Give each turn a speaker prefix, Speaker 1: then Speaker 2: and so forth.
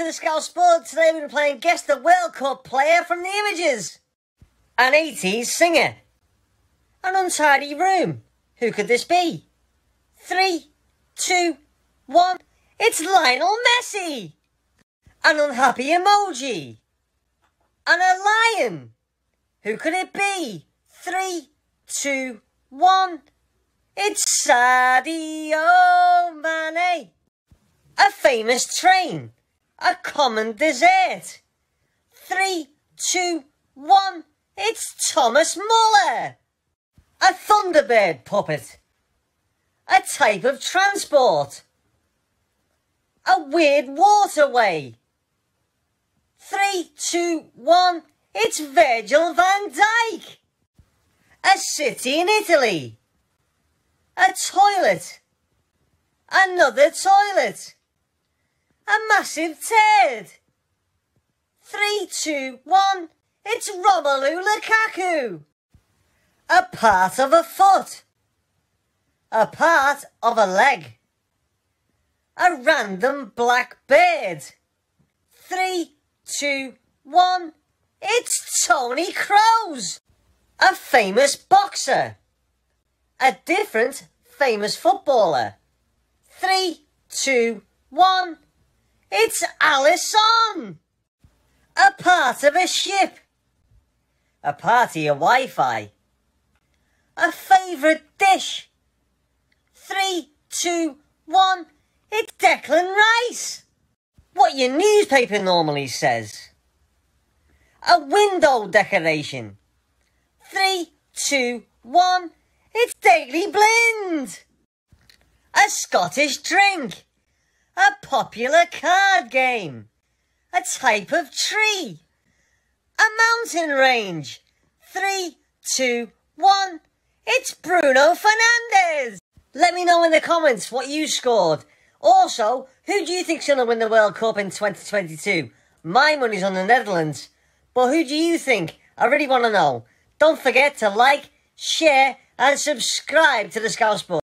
Speaker 1: to the Scouse Spud. Today we're playing Guess the World Cup player from the images. An 80s singer. An untidy room. Who could this be? Three, two, one. It's Lionel Messi. An unhappy emoji. And a lion. Who could it be? Three, two, one. It's Sadio Mane. A famous train. A common dessert. Three, two, one. It's Thomas Muller. A Thunderbird puppet. A type of transport. A weird waterway. Three, two, one. It's Virgil van Dijk. A city in Italy. A toilet. Another toilet. A massive turd. Three, two, one. It's Romelu Lukaku. A part of a foot. A part of a leg. A random black bird. Three, two, one. It's Toni Kroos. A famous boxer. A different famous footballer. Three, two, one. It's Alisson. A part of a ship. A party of Wi-Fi. A favourite dish. Three, two, one. It's Declan Rice. What your newspaper normally says. A window decoration. Three, two, one. It's Daley Blind. A Scottish drink. Popular card game. A type of tree. A mountain range. Three, two, one. It's Bruno Fernandes. Let me know in the comments what you scored. Also, who do you think's going to win the World Cup in 2022? My money's on the Netherlands. But who do you think? I really want to know. Don't forget to like, share, and subscribe to the Scouse Spud.